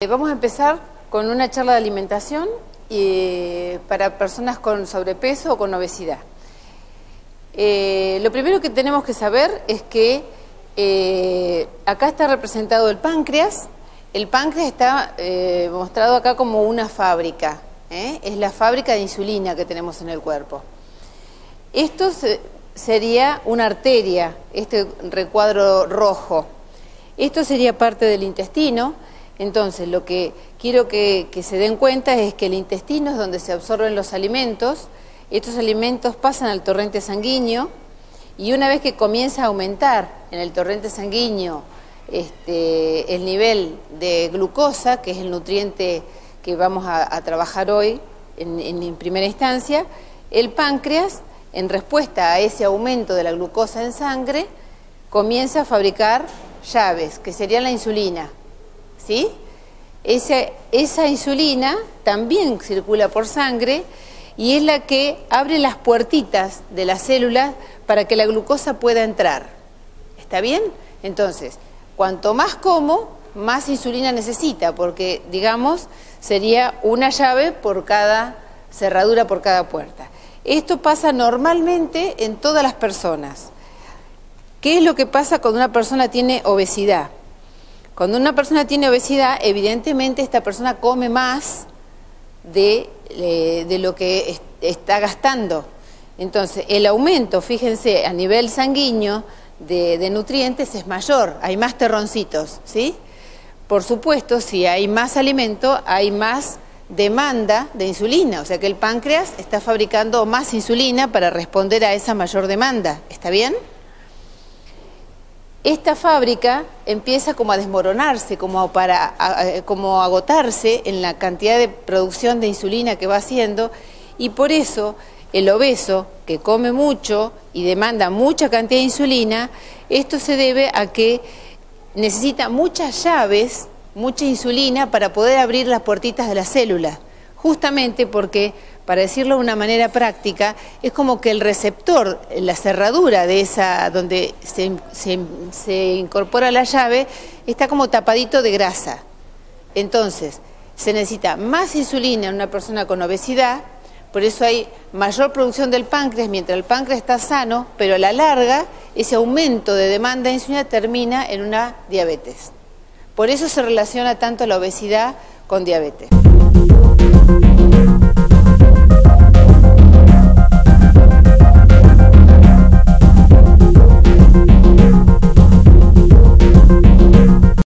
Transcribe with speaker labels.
Speaker 1: Eh, vamos a empezar con una charla de alimentación eh, para personas con sobrepeso o con obesidad. Eh, lo primero que tenemos que saber es que acá está representado el páncreas. El páncreas está mostrado acá como una fábrica. Es la fábrica de insulina que tenemos en el cuerpo. Esto sería una arteria, este recuadro rojo. Esto sería parte del intestino entonces, lo que quiero que, se den cuenta es que el intestino es donde se absorben los alimentos, estos alimentos pasan al torrente sanguíneo y una vez que comienza a aumentar en el torrente sanguíneo este, el nivel de glucosa, que es el nutriente que vamos a, trabajar hoy en primera instancia, el páncreas, en respuesta a ese aumento de la glucosa en sangre, comienza a fabricar llaves, que sería la insulina. ¿Sí? Esa, insulina también circula por sangre y es la que abre las puertitas de las células para que la glucosa pueda entrar. ¿Está bien? Entonces, cuanto más como, más insulina necesita, porque, digamos, sería una llave por cada cerradura, por cada puerta. Esto pasa normalmente en todas las personas. ¿Qué es lo que pasa cuando una persona tiene obesidad? Cuando una persona tiene obesidad, evidentemente esta persona come más de, eh, lo que está gastando. Entonces, el aumento, fíjense, a nivel sanguíneo de, nutrientes es mayor, hay más terroncitos, ¿sí? Por supuesto, si hay más alimento, hay más demanda de insulina, o sea que el páncreas está fabricando más insulina para responder a esa mayor demanda, ¿está bien? Esta fábrica empieza como a desmoronarse, como, para, como agotarse en la cantidad de producción de insulina que va haciendo y por eso el obeso que come mucho y demanda mucha cantidad de insulina, esto se debe a que necesita muchas llaves, mucha insulina para poder abrir las puertitas de la célula, justamente porque para decirlo de una manera práctica, es como que el receptor, la cerradura de esa, donde se, incorpora la llave, está como tapadito de grasa. Entonces, se necesita más insulina en una persona con obesidad, por eso hay mayor producción del páncreas mientras el páncreas está sano, pero a la larga ese aumento de demanda de insulina termina en una diabetes. Por eso se relaciona tanto la obesidad con diabetes.